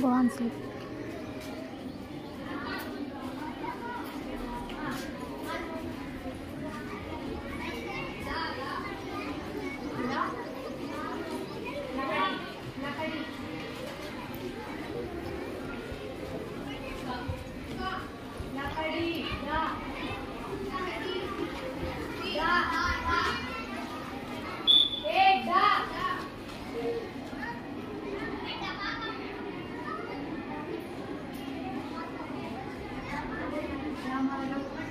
Go on, sleep. हमारे लोग